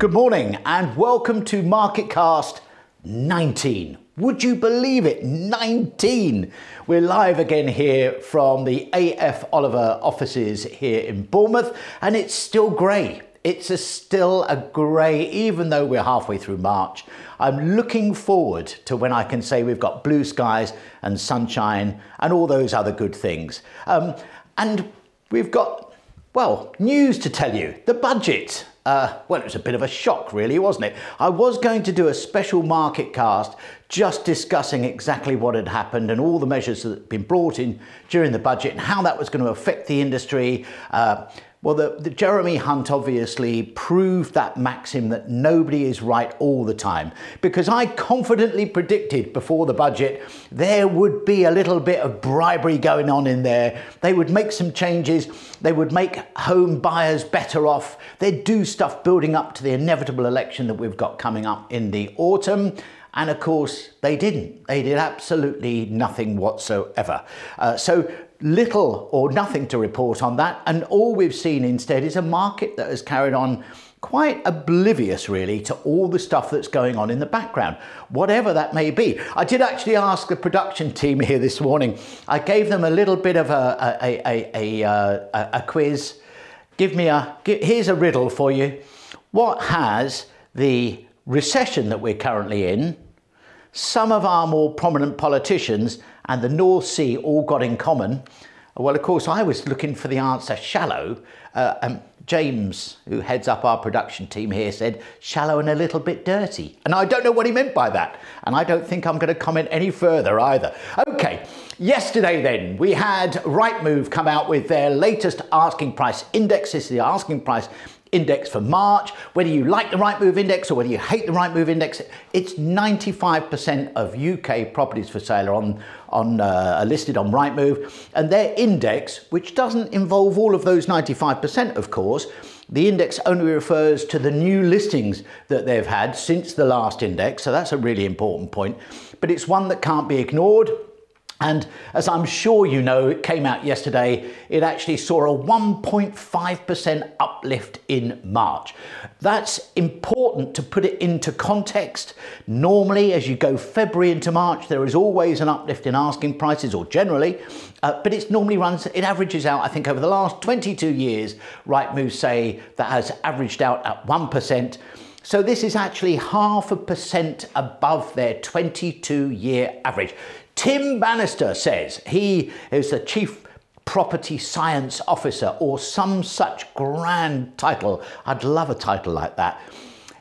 Good morning and welcome to MarketCast 19. Would you believe it? 19! We're live again here from the AF Oliver offices here in Bournemouth and it's still grey. It's a still a grey, even though we're halfway through March. I'm looking forward to when I can say we've got blue skies and sunshine and all those other good things. Um, and we've got, well, news to tell you. The budget. Uh, well, it was a bit of a shock, really, wasn't it? I was going to do a special market cast just discussing exactly what had happened and all the measures that had been brought in during the budget and how that was going to affect the industry. Uh, well, the, the, Jeremy Hunt obviously proved that maxim that nobody is right all the time because I confidently predicted before the budget there would be a little bit of bribery going on in there. They would make some changes, they would make home buyers better off, they'd do stuff building up to the inevitable election that we've got coming up in the autumn. And of course, they didn't. They did absolutely nothing whatsoever. Uh, so little or nothing to report on that. And all we've seen instead is a market that has carried on quite oblivious really to all the stuff that's going on in the background, whatever that may be. I did actually ask the production team here this morning, I gave them a little bit of a, a, a, a, uh, a quiz. Give me a, here's a riddle for you. What has the recession that we're currently in, some of our more prominent politicians and the North Sea all got in common? Well, of course, I was looking for the answer shallow. Uh, um, James, who heads up our production team here, said shallow and a little bit dirty. And I don't know what he meant by that. And I don't think I'm going to comment any further either. Okay, yesterday then, we had Rightmove come out with their latest asking price index. This is the asking price index for March, whether you like the Rightmove index or whether you hate the Rightmove index, it's 95% of UK properties for sale are on, on, uh, listed on Rightmove. And their index, which doesn't involve all of those 95%, of course, the index only refers to the new listings that they've had since the last index. So that's a really important point. But it's one that can't be ignored. And as I'm sure you know, it came out yesterday, it actually saw a 1.5% uplift in March. That's important to put it into context. Normally, as you go February into March, there is always an uplift in asking prices, or generally, uh, but it normally runs, it averages out, I think over the last 22 years, Rightmove say that has averaged out at 1%. So this is actually half a percent above their 22 year average. Tim Bannister says he is the chief property science officer or some such grand title. I'd love a title like that.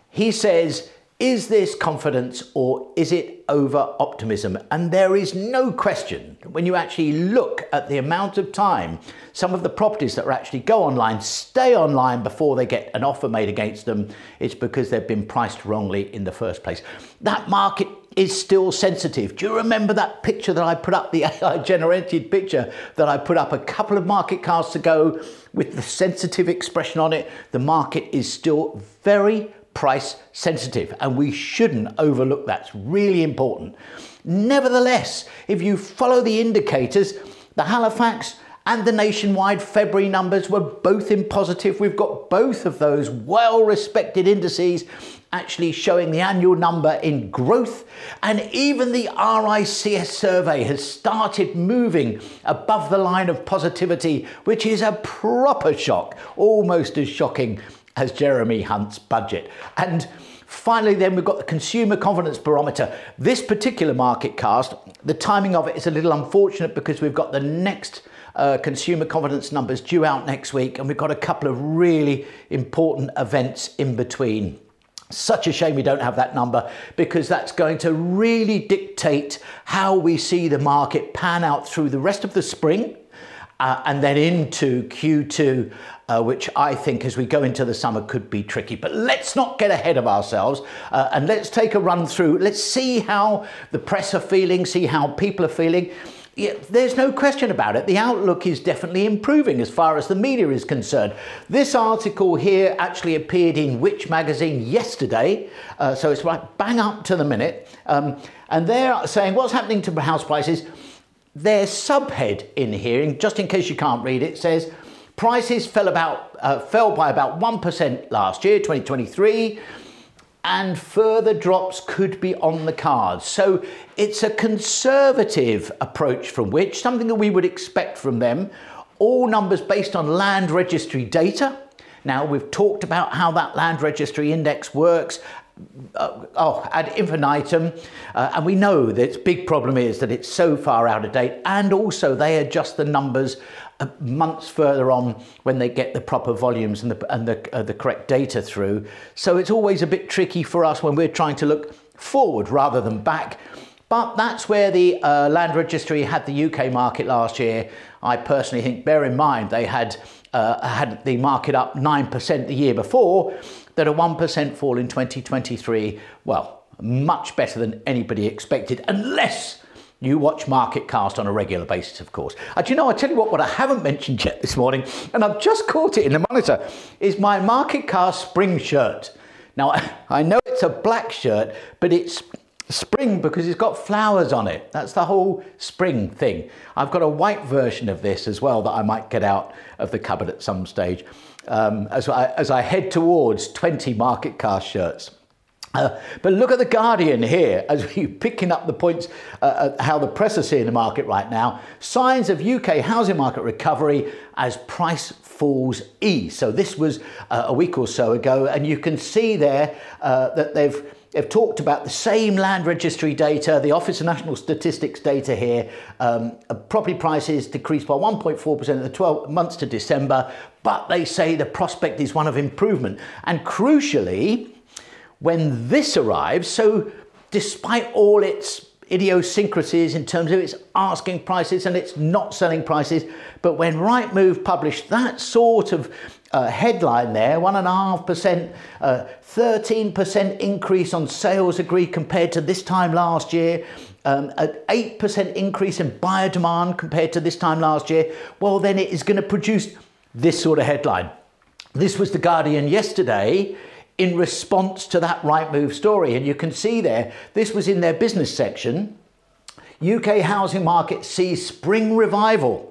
He says, is this confidence or is it over optimism? And there is no question when you actually look at the amount of time some of the properties that actually go online stay online before they get an offer made against them, it's because they've been priced wrongly in the first place. That market is still sensitive. Do you remember that picture that I put up, the AI generated picture that I put up a couple of market casts ago with the sensitive expression on it? The market is still very price sensitive and we shouldn't overlook that. It's really important. Nevertheless, if you follow the indicators, the Halifax and the nationwide February numbers were both in positive. We've got both of those well respected indices actually showing the annual number in growth. And even the RICS survey has started moving above the line of positivity, which is a proper shock, almost as shocking as Jeremy Hunt's budget. And Finally, then we've got the consumer confidence barometer. This particular market cast, the timing of it is a little unfortunate because we've got the next uh, consumer confidence numbers due out next week, and we've got a couple of really important events in between. Such a shame we don't have that number because that's going to really dictate how we see the market pan out through the rest of the spring uh, and then into Q2, uh, which I think as we go into the summer could be tricky. But let's not get ahead of ourselves uh, and let's take a run through. Let's see how the press are feeling, see how people are feeling yeah, there's no question about it. The outlook is definitely improving as far as the media is concerned. This article here actually appeared in Which magazine yesterday, uh, so it's right bang up to the minute. Um, and they're saying what's happening to house prices. Their subhead in here, just in case you can't read it, says Prices fell about uh, fell by about 1% last year, 2023 and further drops could be on the cards. So it's a conservative approach from which, something that we would expect from them, all numbers based on land registry data. Now, we've talked about how that land registry index works. Uh, oh, ad infinitum. Uh, and we know that its big problem is that it's so far out of date, and also they adjust the numbers uh, months further on when they get the proper volumes and the, and the, uh, the correct data through. So it's always a bit tricky for us when we're trying to look forward rather than back. But that's where the uh, land registry had the UK market last year. I personally think, bear in mind, they had uh, had the market up 9% the year before, that a 1% fall in 2023, well, much better than anybody expected, unless you watch MarketCast on a regular basis, of course. And uh, you know, I tell you what, what I haven't mentioned yet this morning, and I've just caught it in the monitor, is my MarketCast spring shirt. Now, I know it's a black shirt, but it's spring because it's got flowers on it. That's the whole spring thing. I've got a white version of this as well that I might get out of the cupboard at some stage um, as, I, as I head towards 20 MarketCast shirts. Uh, but look at the Guardian here as we picking up the points uh, uh, how the press are seeing the market right now. Signs of UK housing market recovery as price falls ease. So this was uh, a week or so ago, and you can see there uh, that they've They've talked about the same land registry data, the Office of National Statistics data here. Um, property prices decreased by 1.4% in the 12 months to December, but they say the prospect is one of improvement. And crucially, when this arrives, so despite all its idiosyncrasies in terms of its asking prices and its not selling prices, but when Rightmove published that sort of uh, headline there, 1.5%, uh, 13% increase on sales agreed compared to this time last year, um, an 8% increase in buyer demand compared to this time last year, well, then it is going to produce this sort of headline. This was The Guardian yesterday in response to that Rightmove story. And you can see there, this was in their business section. UK housing market sees spring revival.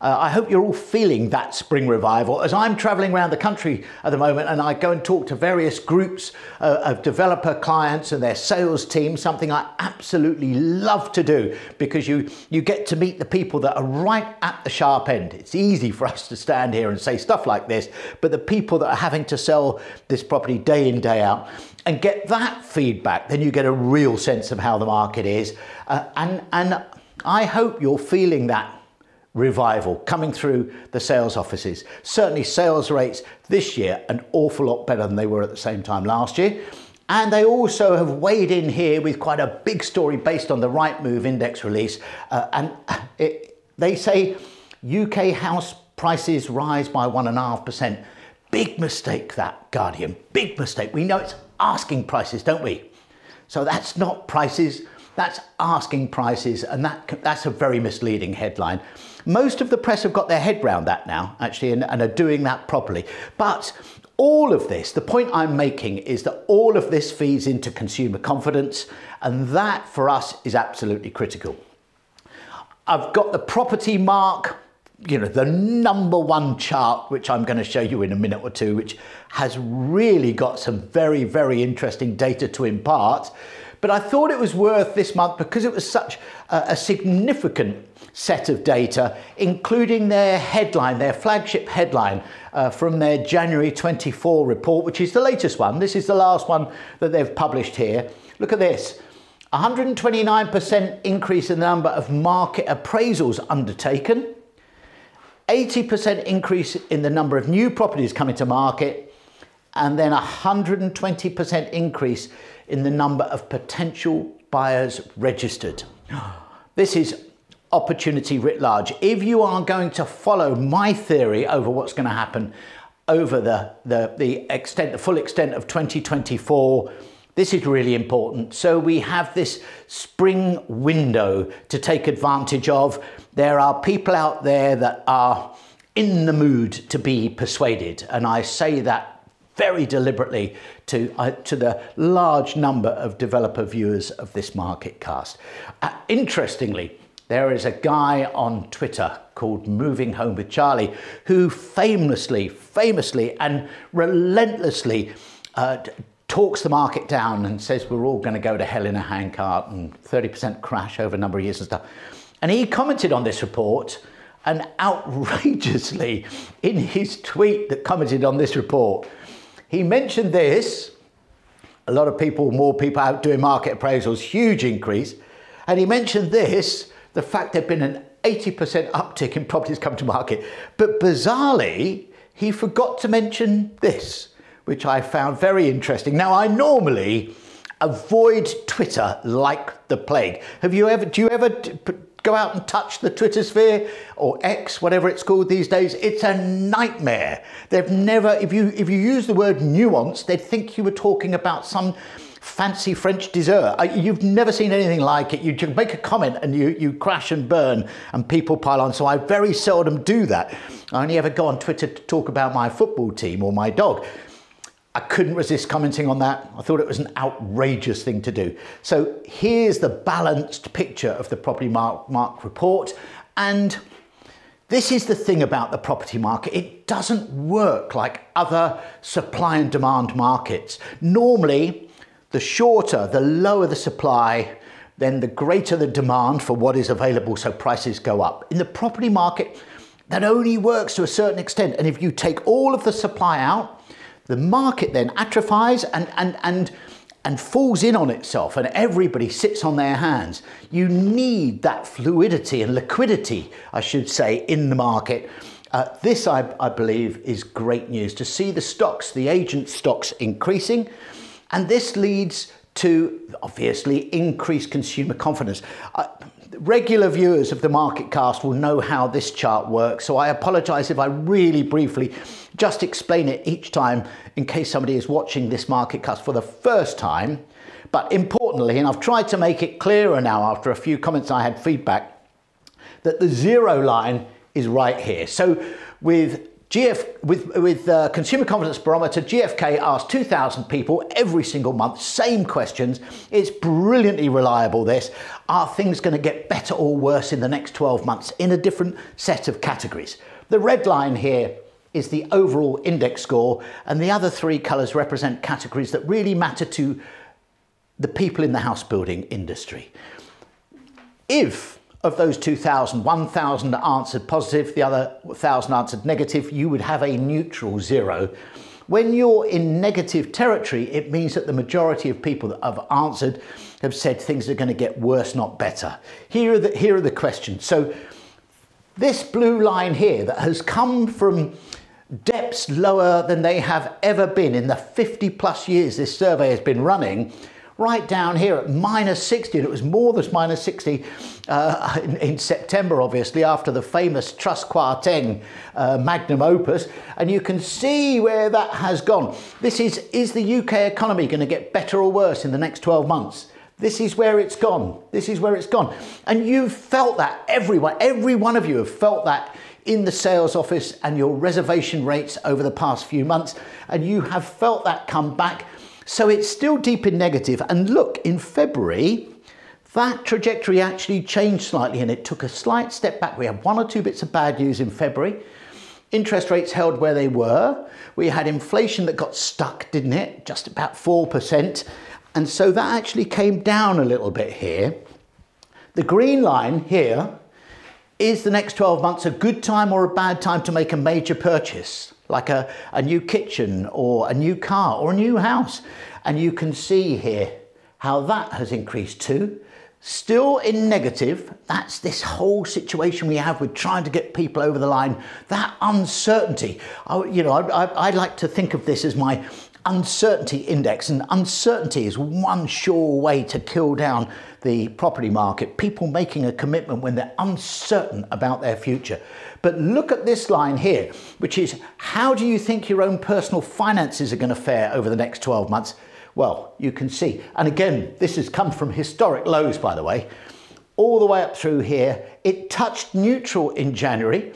Uh, I hope you're all feeling that spring revival. As I'm traveling around the country at the moment and I go and talk to various groups uh, of developer clients and their sales team, something I absolutely love to do because you, you get to meet the people that are right at the sharp end. It's easy for us to stand here and say stuff like this, but the people that are having to sell this property day in, day out, and get that feedback, then you get a real sense of how the market is. Uh, and, and I hope you're feeling that revival coming through the sales offices. Certainly sales rates this year an awful lot better than they were at the same time last year. And they also have weighed in here with quite a big story based on the Rightmove index release. Uh, and it, they say UK house prices rise by 1.5%. Big mistake, that Guardian. Big mistake. We know it's asking prices, don't we? So that's not prices, that's asking prices, and that, that's a very misleading headline. Most of the press have got their head round that now, actually, and, and are doing that properly. But all of this, the point I'm making is that all of this feeds into consumer confidence, and that for us is absolutely critical. I've got the property mark, you know, the number one chart, which I'm going to show you in a minute or two, which has really got some very, very interesting data to impart. But I thought it was worth this month because it was such a, a significant set of data, including their headline, their flagship headline uh, from their January 24 report, which is the latest one. This is the last one that they've published here. Look at this. 129% increase in the number of market appraisals undertaken, 80% increase in the number of new properties coming to market, and then a 120% increase in the number of potential buyers registered. This is opportunity writ large. If you are going to follow my theory over what's going to happen over the, the, the extent, the full extent of 2024, this is really important. So we have this spring window to take advantage of. There are people out there that are in the mood to be persuaded. And I say that very deliberately to, uh, to the large number of developer viewers of this market cast. Uh, interestingly, there is a guy on Twitter called Moving Home with Charlie who famously, famously, and relentlessly uh, talks the market down and says we're all going to go to hell in a handcart and 30% crash over a number of years and stuff. And he commented on this report and outrageously in his tweet that commented on this report, he mentioned this. A lot of people, more people out doing market appraisals, huge increase. And he mentioned this the fact there'd been an 80% uptick in properties come to market. But bizarrely, he forgot to mention this, which I found very interesting. Now, I normally avoid Twitter like the plague. Have you ever, do you ever go out and touch the Twitter sphere or X, whatever it's called these days? It's a nightmare. They've never, if you, if you use the word nuance, they'd think you were talking about some fancy French dessert. You've never seen anything like it. You make a comment and you, you crash and burn and people pile on. So I very seldom do that. I only ever go on Twitter to talk about my football team or my dog. I couldn't resist commenting on that. I thought it was an outrageous thing to do. So here's the balanced picture of the property mark, mark report. And this is the thing about the property market. It doesn't work like other supply and demand markets. Normally, the shorter, the lower the supply, then the greater the demand for what is available, so prices go up. In the property market, that only works to a certain extent. And if you take all of the supply out, the market then atrophies and, and, and, and falls in on itself, and everybody sits on their hands. You need that fluidity and liquidity, I should say, in the market. Uh, this, I, I believe, is great news to see the stocks, the agent stocks increasing. And this leads to obviously increased consumer confidence. Uh, regular viewers of the market cast will know how this chart works, so I apologize if I really briefly just explain it each time in case somebody is watching this market cast for the first time. But importantly, and I've tried to make it clearer now after a few comments I had feedback, that the zero line is right here. So with GF, with, with uh, Consumer Confidence Barometer, GFK asks 2,000 people every single month, same questions. It's brilliantly reliable, this. Are things going to get better or worse in the next 12 months in a different set of categories? The red line here is the overall index score, and the other three colours represent categories that really matter to the people in the house building industry. If of those 2,000, 1,000 answered positive, the other 1,000 answered negative, you would have a neutral zero. When you're in negative territory, it means that the majority of people that have answered have said things are going to get worse, not better. Here are the, here are the questions. So this blue line here that has come from depths lower than they have ever been in the 50 plus years this survey has been running right down here at minus 60, and it was more than minus 60 uh, in, in, September, obviously, after the famous Truss Kwarteng uh, magnum opus, and you can see where that has gone. This is, is the UK economy going to get better or worse in the next 12 months? This is where it's gone. This is where it's gone. And you've felt that, everyone, every one of you have felt that in the sales office and your reservation rates over the past few months, and you have felt that come back so it's still deep in negative. And look, in February, that trajectory actually changed slightly and it took a slight step back. We had one or two bits of bad news in February. Interest rates held where they were. We had inflation that got stuck, didn't it? Just about 4%. And so that actually came down a little bit here. The green line here is the next 12 months a good time or a bad time to make a major purchase? like a, a new kitchen or a new car or a new house. And you can see here how that has increased too. Still in negative, that's this whole situation we have with trying to get people over the line, that uncertainty. I, you know, I, I, I like to think of this as my uncertainty index, and uncertainty is one sure way to kill down the property market. People making a commitment when they're uncertain about their future. But look at this line here, which is how do you think your own personal finances are going to fare over the next 12 months? Well, you can see. And again, this has come from historic lows, by the way, all the way up through here. It touched neutral in January.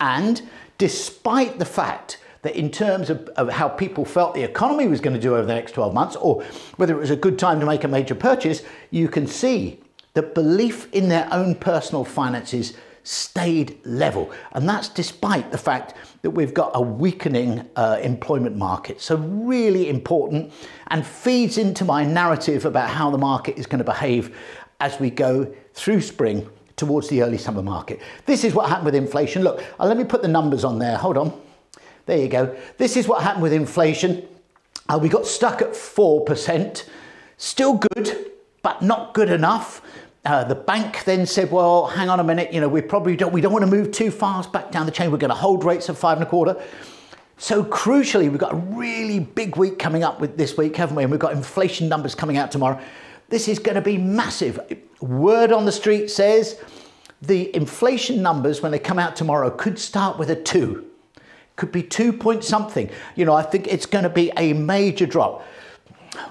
And despite the fact that in terms of, of, how people felt the economy was going to do over the next 12 months, or whether it was a good time to make a major purchase, you can see that belief in their own personal finances stayed level. And that's despite the fact that we've got a weakening uh, employment market. So, really important and feeds into my narrative about how the market is going to behave as we go through spring towards the early summer market. This is what happened with inflation. Look, uh, let me put the numbers on there. Hold on. There you go. This is what happened with inflation. Uh, we got stuck at 4%. Still good, but not good enough. Uh, the bank then said, well, hang on a minute, you know, we probably don't, we don't want to move too fast back down the chain. We're going to hold rates at five and a quarter. So crucially, we've got a really big week coming up with this week, haven't we? And we've got inflation numbers coming out tomorrow. This is going to be massive. Word on the street says the inflation numbers, when they come out tomorrow, could start with a two. Could be two point something. You know, I think it's going to be a major drop.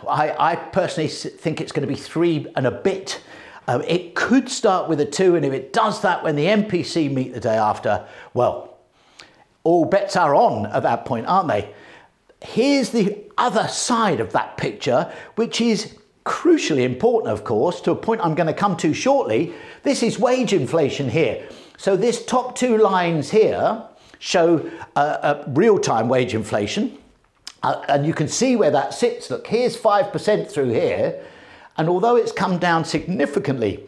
I, I personally think it's going to be three and a bit um, it could start with a two, and if it does that when the MPC meet the day after, well, all bets are on at that point, aren't they? Here's the other side of that picture, which is crucially important, of course, to a point I'm going to come to shortly. This is wage inflation here. So, this top two lines here show uh, uh, real time wage inflation. Uh, and you can see where that sits. Look, here's 5% through here. And although it's come down significantly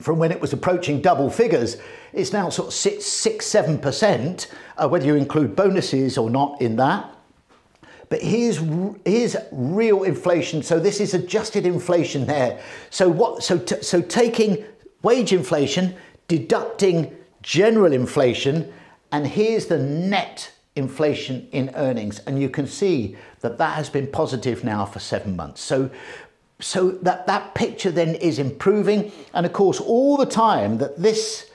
from when it was approaching double figures, it's now sort of six, six, seven percent, uh, whether you include bonuses or not in that. But here's here's real inflation. So this is adjusted inflation there. So what? So so taking wage inflation, deducting general inflation, and here's the net inflation in earnings. And you can see that that has been positive now for seven months. So so that, that picture then is improving. And of course, all the time that this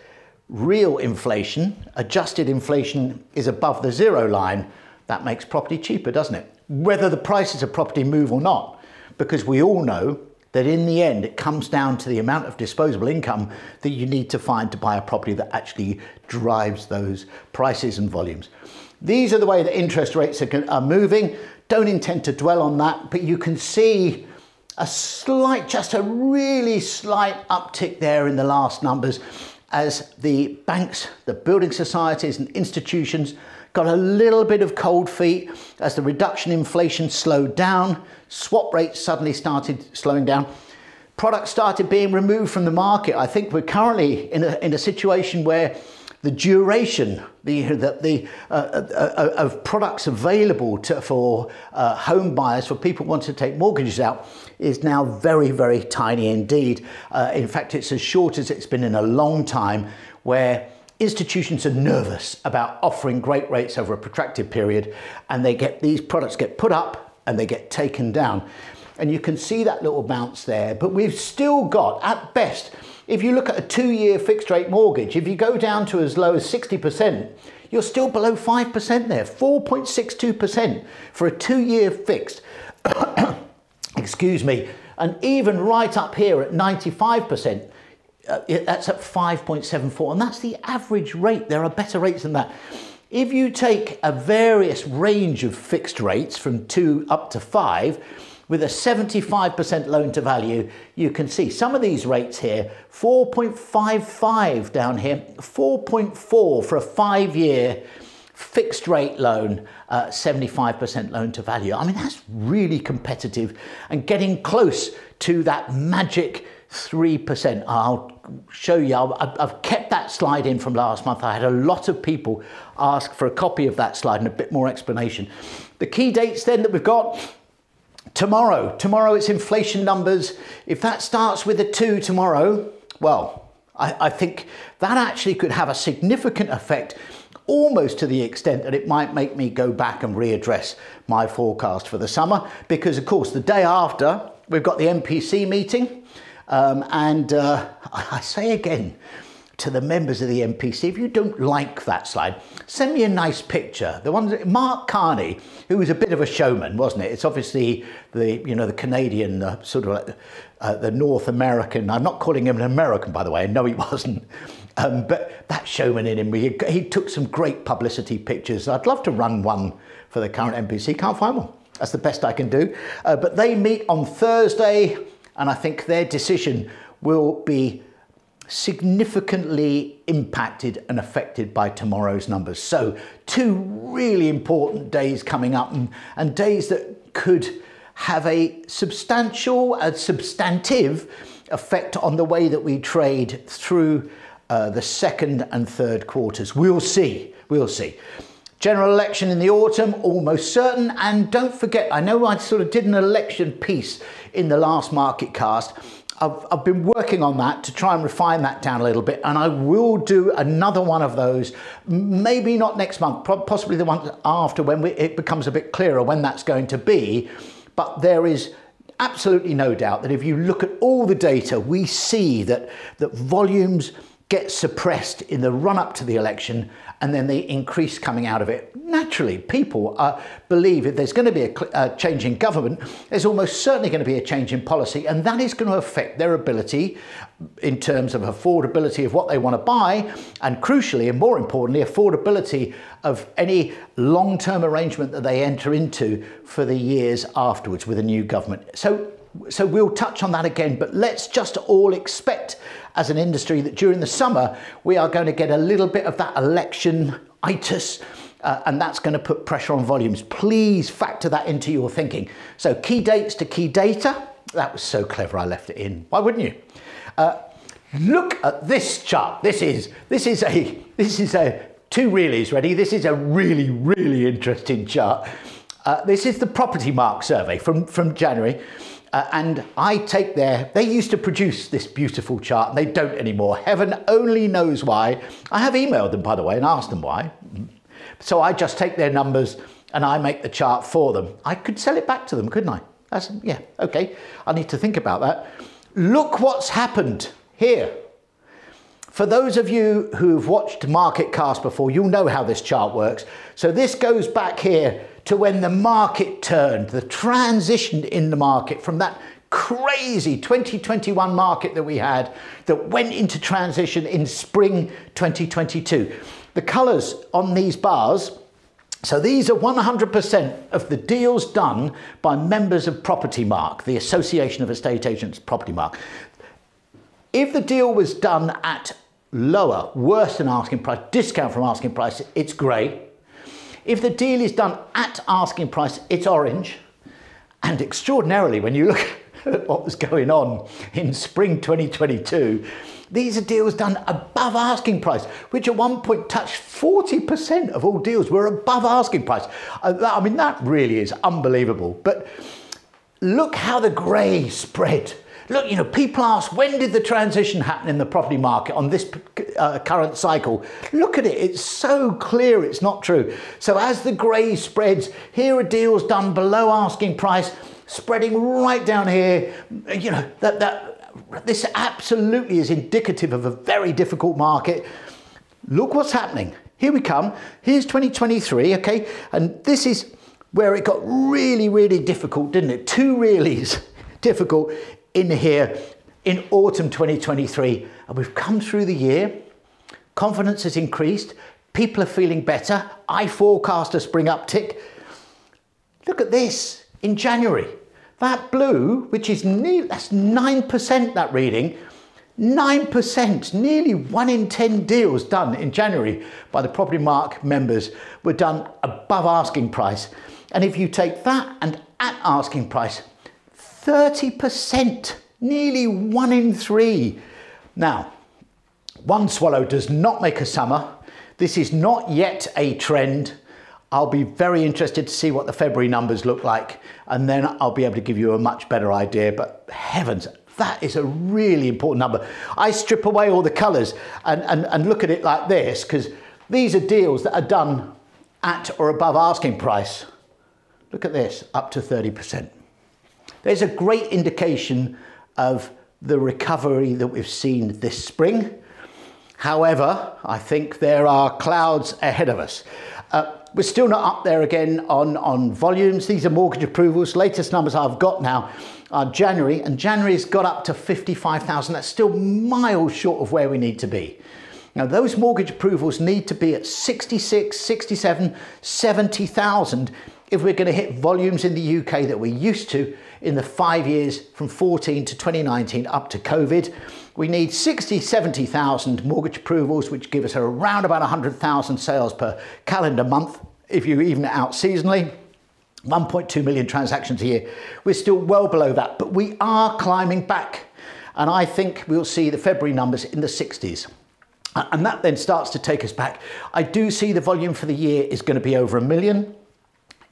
real inflation, adjusted inflation, is above the zero line, that makes property cheaper, doesn't it? Whether the prices of property move or not, because we all know that in the end it comes down to the amount of disposable income that you need to find to buy a property that actually drives those prices and volumes. These are the way that interest rates are, are moving. Don't intend to dwell on that, but you can see a slight, just a really slight uptick there in the last numbers as the banks, the building societies and institutions got a little bit of cold feet as the reduction in inflation slowed down, swap rates suddenly started slowing down, products started being removed from the market. I think we're currently in a, in a situation where the duration the, the, the uh, uh, of products available to, for uh, home buyers, for people wanting to take mortgages out, is now very, very tiny indeed. Uh, in fact, it's as short as it's been in a long time, where institutions are nervous about offering great rates over a protracted period, and they get these products get put up and they get taken down. And you can see that little bounce there, but we've still got, at best, if you look at a two year fixed rate mortgage, if you go down to as low as 60%, you're still below 5% there, 4.62% for a two year fixed. Excuse me. And even right up here at 95%, uh, that's at 5.74. And that's the average rate. There are better rates than that. If you take a various range of fixed rates from two up to five, with a 75% loan to value, you can see some of these rates here 4.55 down here, 4.4 for a five year fixed rate loan, uh, 75% loan to value. I mean, that's really competitive and getting close to that magic 3%. I'll show you, I've kept that slide in from last month. I had a lot of people ask for a copy of that slide and a bit more explanation. The key dates then that we've got Tomorrow, tomorrow it's inflation numbers. If that starts with a two tomorrow, well, I, I think that actually could have a significant effect almost to the extent that it might make me go back and readdress my forecast for the summer because of course the day after we've got the MPC meeting um, and uh, I say again to the members of the MPC, if you don't like that slide, send me a nice picture. The one Mark Carney, who was a bit of a showman, wasn't it? It's obviously the you know the Canadian uh, sort of uh, the North American. I'm not calling him an American, by the way. No, he wasn't. Um, but that showman in him, he, he took some great publicity pictures. I'd love to run one for the current MPC. Can't find one. That's the best I can do. Uh, but they meet on Thursday, and I think their decision will be significantly impacted and affected by tomorrow's numbers. So, two really important days coming up and, and days that could have a substantial, a substantive effect on the way that we trade through uh, the second and third quarters. We'll see. We'll see. General election in the autumn, almost certain. And don't forget, I know I sort of did an election piece in the last market cast. I've, I've, been working on that to try and refine that down a little bit, and I will do another one of those, maybe not next month, possibly the one after when we, it becomes a bit clearer when that's going to be. But there is absolutely no doubt that if you look at all the data, we see that, that volumes get suppressed in the run up to the election and then the increase coming out of it. Naturally, people uh, believe if there's going to be a, a, change in government, there's almost certainly going to be a change in policy, and that is going to affect their ability in terms of affordability of what they want to buy, and crucially, and more importantly, affordability of any long term arrangement that they enter into for the years afterwards with a new government. So so we'll touch on that again, but let's just all expect as an industry that during the summer we are going to get a little bit of that election itis. Uh, and that's going to put pressure on volumes. Please factor that into your thinking. So key dates to key data. That was so clever. I left it in. Why wouldn't you? Uh, look at this chart. This is this is a this is a two reallys ready. This is a really really interesting chart. Uh, this is the property mark survey from from January. Uh, and I take their, they used to produce this beautiful chart and they don't anymore. Heaven only knows why. I have emailed them, by the way, and asked them why. So I just take their numbers and I make the chart for them. I could sell it back to them, couldn't I? That's, yeah, okay. I need to think about that. Look what's happened here. For those of you who've watched Market Cast before, you'll know how this chart works. So this goes back here to when the market turned, the transition in the market from that crazy 2021 market that we had that went into transition in spring 2022. The colours on these bars, so these are 100% of the deals done by members of Property Mark, the Association of Estate Agents Property Mark. If the deal was done at lower, worse than asking price, discount from asking price, it's grey. If the deal is done at asking price, it's orange. And extraordinarily, when you look at what was going on in spring 2022, these are deals done above asking price, which at one point touched 40% of all deals were above asking price. Uh, I mean, that really is unbelievable. But look how the grey spread Look, you know, people ask, when did the transition happen in the property market on this uh, current cycle? Look at it, it's so clear it's not true. So as the grey spreads, here are deals done below asking price, spreading right down here. You know, that, that this absolutely is indicative of a very difficult market. Look what's happening. Here we come. Here's 2023, okay? And this is where it got really, really difficult, didn't it? Two reallys difficult in here in autumn 2023. And we've come through the year, confidence has increased, people are feeling better. I forecast a spring uptick. Look at this in January. That blue, which is that's 9% that reading, 9%, nearly one in 10 deals done in January by the Property Mark members were done above asking price. And if you take that and at asking price, 30%, nearly one in three. Now, one swallow does not make a summer. This is not yet a trend. I'll be very interested to see what the February numbers look like, and then I'll be able to give you a much better idea. But heavens, that is a really important number. I strip away all the colours and, and, and look at it like this, because these are deals that are done at or above asking price. Look at this, up to 30%. There's a great indication of the recovery that we've seen this spring. However, I think there are clouds ahead of us. Uh, we're still not up there again on, on volumes. These are mortgage approvals. Latest numbers I've got now are January, and January's got up to 55,000. That's still miles short of where we need to be. Now, those mortgage approvals need to be at 66, 67, 70,000 if we're going to hit volumes in the UK that we're used to in the five years from 14 to 2019 up to COVID. We need 60, 70,000 mortgage approvals, which give us around about 100,000 sales per calendar month if you even out seasonally. 1.2 million transactions a year. We're still well below that, but we are climbing back. And I think we'll see the February numbers in the 60s. And that then starts to take us back. I do see the volume for the year is going to be over a million.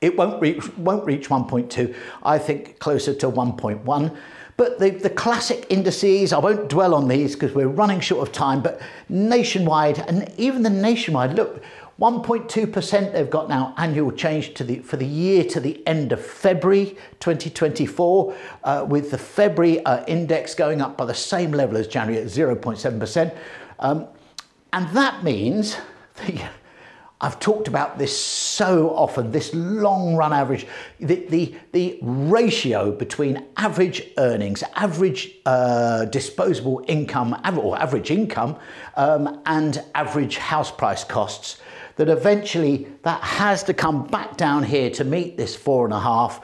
It won't reach, won't reach 1.2. I think closer to 1.1. But the, the classic indices, I won't dwell on these because we're running short of time, but nationwide, and even the nationwide, look, 1.2% they've got now annual change to the, for the year to the end of February 2024, uh, with the February uh, index going up by the same level as January at 0.7%. Um, and that means I've talked about this so often, this long run average, the, the, the ratio between average earnings, average uh, disposable income, or average income, um, and average house price costs, that eventually that has to come back down here to meet this four and a half.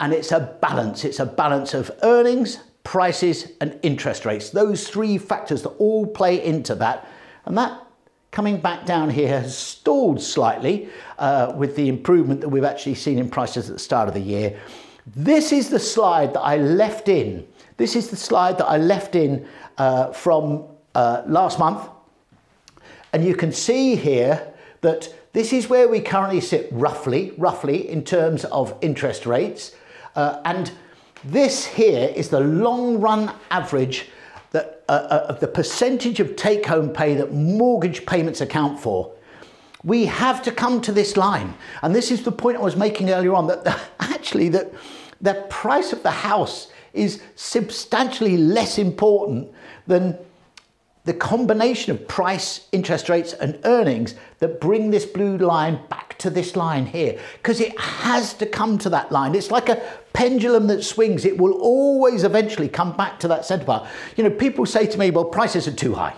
And it's a balance, it's a balance of earnings, prices, and interest rates. Those three factors that all play into that. And that coming back down here has stalled slightly uh, with the improvement that we've actually seen in prices at the start of the year. This is the slide that I left in. This is the slide that I left in uh, from uh, last month. And you can see here that this is where we currently sit roughly, roughly in terms of interest rates. Uh, and this here is the long run average uh, of the percentage of take home pay that mortgage payments account for. We have to come to this line. And this is the point I was making earlier on that actually that the price of the house is substantially less important than the combination of price, interest rates, and earnings that bring this blue line back to this line here, because it has to come to that line. It's like a pendulum that swings. It will always eventually come back to that center part. You know, people say to me, well, prices are too high.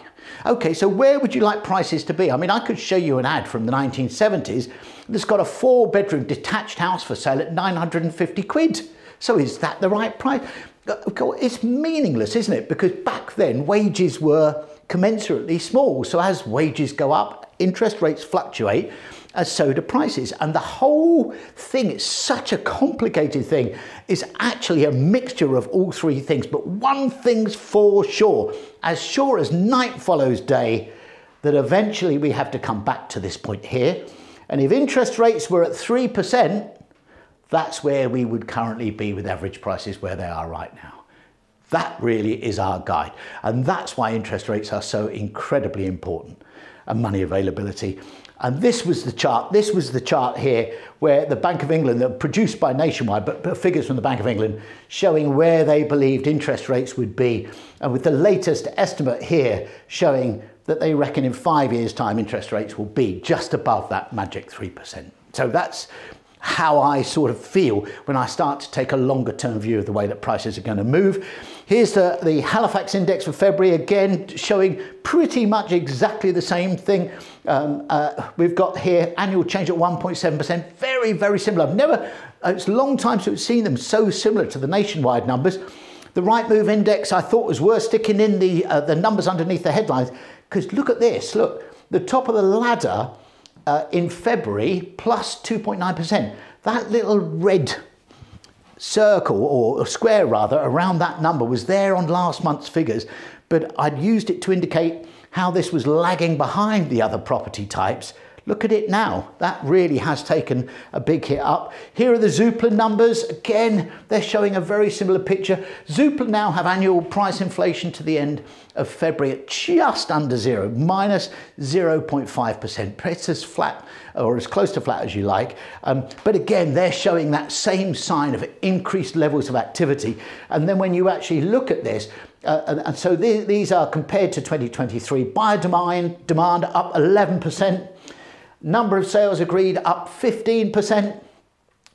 Okay, so where would you like prices to be? I mean, I could show you an ad from the 1970s that's got a four bedroom detached house for sale at 950 quid. So is that the right price? It's meaningless, isn't it? Because back then wages were commensurately small. So as wages go up, interest rates fluctuate, as so do prices. And the whole thing, it's such a complicated thing, is actually a mixture of all three things. But one thing's for sure, as sure as night follows day, that eventually we have to come back to this point here. And if interest rates were at 3%, that's where we would currently be with average prices where they are right now. That really is our guide. And that's why interest rates are so incredibly important and money availability. And this was the chart, this was the chart here where the Bank of England, produced by Nationwide, but, but figures from the Bank of England showing where they believed interest rates would be. And with the latest estimate here showing that they reckon in five years time interest rates will be just above that magic 3%. So that's how I sort of feel when I start to take a longer term view of the way that prices are going to move. Here's the, the Halifax index for February, again showing pretty much exactly the same thing. Um, uh, we've got here annual change at 1.7%, very, very similar. I've never, uh, it's a long time since we've seen them so similar to the nationwide numbers. The Rightmove index I thought was worth sticking in the, uh, the numbers underneath the headlines because look at this, look, the top of the ladder uh, in February plus 2.9%. That little red circle or square rather around that number was there on last month's figures, but I'd used it to indicate how this was lagging behind the other property types Look at it now. That really has taken a big hit up. Here are the Zoopla numbers. Again, they're showing a very similar picture. Zoopla now have annual price inflation to the end of February at just under zero, minus 0.5%. It's as flat or as close to flat as you like. Um, but again, they're showing that same sign of increased levels of activity. And then when you actually look at this, uh, and, and, so th these are compared to 2023, buyer demand, demand up 11%, Number of sales agreed up 15%,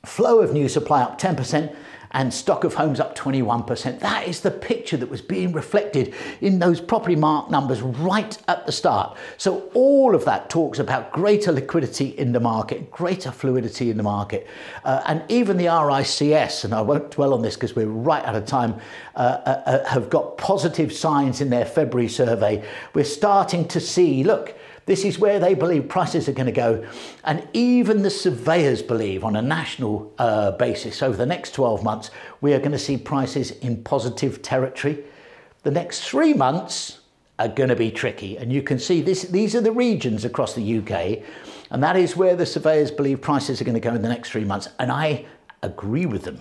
flow of new supply up 10%, and stock of homes up 21%. That is the picture that was being reflected in those property mark numbers right at the start. So all of that talks about greater liquidity in the market, greater fluidity in the market. Uh, and even the RICS, and I won't dwell on this because we're right out of time, uh, uh, uh, have got positive signs in their February survey. We're starting to see, look, this is where they believe prices are going to go. And even the surveyors believe on a national uh, basis over the next 12 months, we are going to see prices in positive territory. The next three months are going to be tricky. And you can see this, these are the regions across the UK. And that is where the surveyors believe prices are going to go in the next three months. And I agree with them.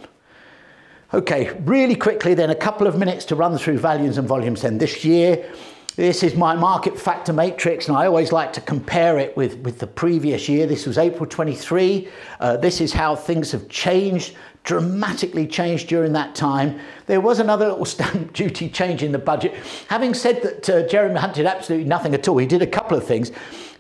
Okay, really quickly then, a couple of minutes to run through values and volumes then. This year, this is my market factor matrix, and I always like to compare it with, with the previous year. This was April 23. Uh, this is how things have changed, dramatically changed during that time. There was another little stamp duty change in the budget. Having said that uh, Jeremy Hunt did absolutely nothing at all, he did a couple of things.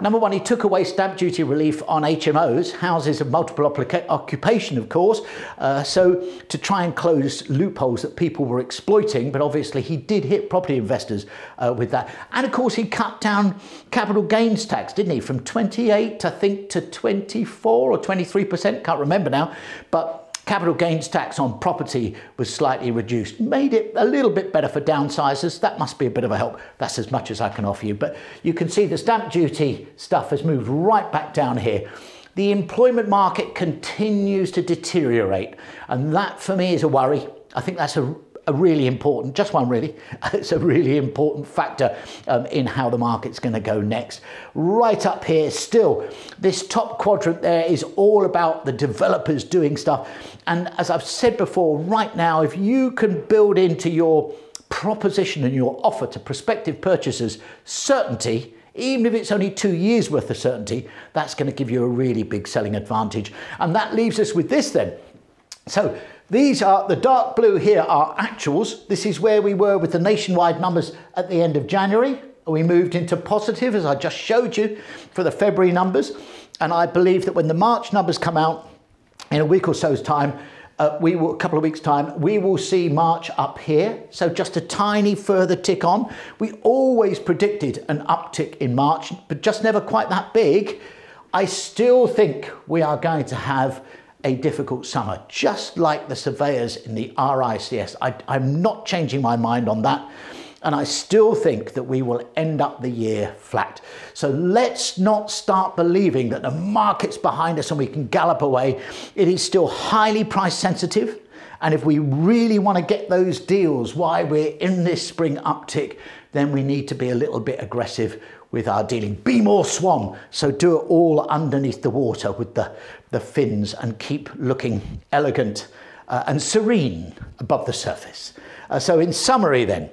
Number one, he took away stamp duty relief on HMOs, houses of multiple occupation, of course, uh, so to try and close loopholes that people were exploiting. But obviously, he did hit property investors uh, with that. And of course, he cut down capital gains tax, didn't he, from 28, I think, to 24 or 23%, can't remember now. But Capital gains tax on property was slightly reduced, made it a little bit better for downsizers. That must be a bit of a help. That's as much as I can offer you. But you can see the stamp duty stuff has moved right back down here. The employment market continues to deteriorate, and that for me is a worry. I think that's a a really important, just one really, it's a really important factor um, in how the market's going to go next. Right up here, still, this top quadrant there is all about the developers doing stuff. And as I've said before, right now, if you can build into your proposition and your offer to prospective purchasers certainty, even if it's only two years worth of certainty, that's going to give you a really big selling advantage. And that leaves us with this then. So these are, the dark blue here are actuals. This is where we were with the nationwide numbers at the end of January. We moved into positive, as I just showed you, for the February numbers. And I believe that when the March numbers come out in a week or so's time, uh, we will, a couple of weeks' time, we will see March up here. So just a tiny further tick on. We always predicted an uptick in March, but just never quite that big. I still think we are going to have a difficult summer, just like the surveyors in the RICS. I, I'm not changing my mind on that. And I still think that we will end up the year flat. So let's not start believing that the market's behind us and we can gallop away. It is still highly price sensitive. And if we really want to get those deals why we're in this spring uptick, then we need to be a little bit aggressive with our dealing. Be more swan. So do it all underneath the water with the, the fins and keep looking elegant uh, and serene above the surface. Uh, so in summary then,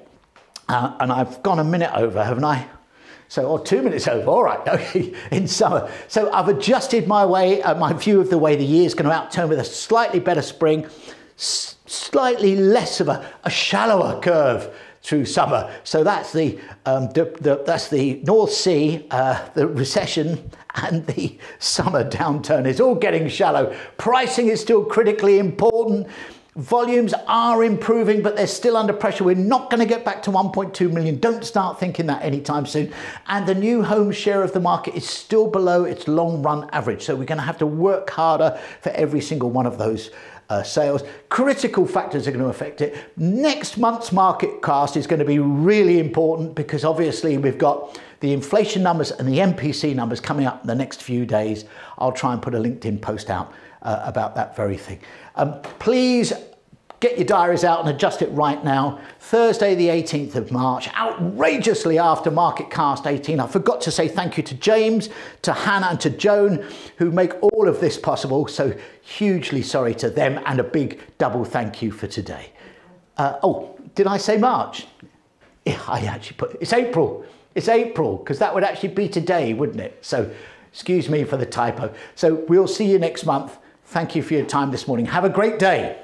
uh, and I've gone a minute over, haven't I? So, or two minutes over, all right, okay, in summer. So I've adjusted my way, uh, my view of the way the year is going to outturn with a slightly better spring, slightly less of a, a shallower curve through summer. So that's the, um, the, the that's the North Sea, uh, the recession and the summer downturn. is all getting shallow. Pricing is still critically important. Volumes are improving, but they're still under pressure. We're not going to get back to 1.2 million. Don't start thinking that anytime soon. And the new home share of the market is still below its long run average. So we're going to have to work harder for every single one of those uh, sales. Critical factors are going to affect it. Next month's market cast is going to be really important because obviously we've got the inflation numbers and the MPC numbers coming up in the next few days. I'll try and put a LinkedIn post out uh, about that very thing. Um, please Get your diaries out and adjust it right now. Thursday, the 18th of March, outrageously after Market Cast 18. I forgot to say thank you to James, to Hannah, and to Joan, who make all of this possible. So, hugely sorry to them, and a big double thank you for today. Uh, oh, did I say March? Yeah, I actually put it's April. It's April, because that would actually be today, wouldn't it? So, excuse me for the typo. So, we'll see you next month. Thank you for your time this morning. Have a great day.